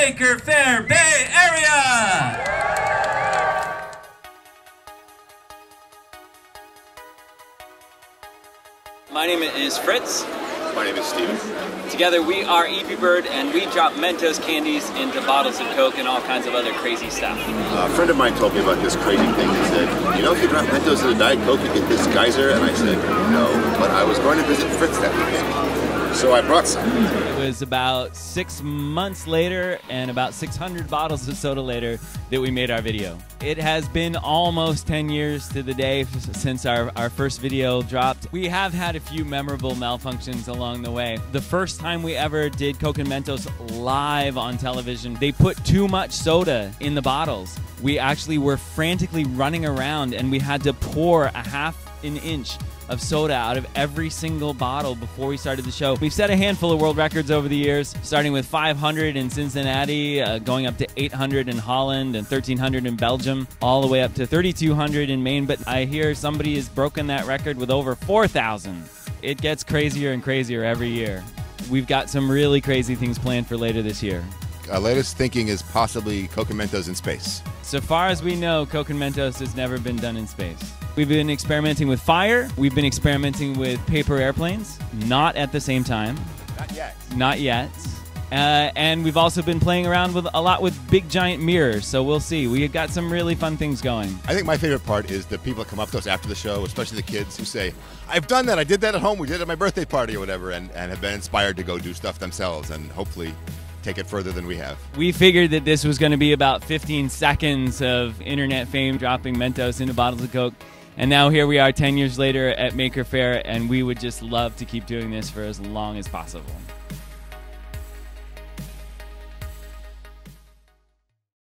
Maker Faire Bay Area. My name is Fritz. My name is Steven. Together we are EepyBird and we drop Mentos candies into bottles of Coke and all kinds of other crazy stuff. A friend of mine told me about this crazy thing. He said, you know, if you drop Mentos in a Diet Coke, you get this geyser. And I said, no, but I was going to visit Fritz that weekend. So I brought some. It was about six months later and about 600 bottles of soda later that we made our video. It has been almost 10 years to the day since our, our first video dropped. We have had a few memorable malfunctions along the way. The first time we ever did Coke and Mentos live on television, they put too much soda in the bottles. We actually were frantically running around and we had to pour a half an inch of soda out of every single bottle before we started the show. We've set a handful of world records over the years, starting with 500 in Cincinnati, uh, going up to 800 in Holland and 1300 in Belgium, all the way up to 3200 in Maine. But I hear somebody has broken that record with over 4,000. It gets crazier and crazier every year. We've got some really crazy things planned for later this year. Our latest thinking is possibly Coke and Mentos in space. So far as we know, Coke and Mentos has never been done in space. We've been experimenting with fire. We've been experimenting with paper airplanes, not at the same time. Not yet. Not yet. Uh, and we've also been playing around with a lot with big giant mirrors. So we'll see. We've got some really fun things going. I think my favorite part is the people that come up to us after the show, especially the kids who say, I've done that. I did that at home. We did it at my birthday party or whatever, and, and have been inspired to go do stuff themselves and hopefully take it further than we have. We figured that this was going to be about 15 seconds of internet fame dropping Mentos into bottles of Coke. And now here we are 10 years later at Maker Faire, and we would just love to keep doing this for as long as possible.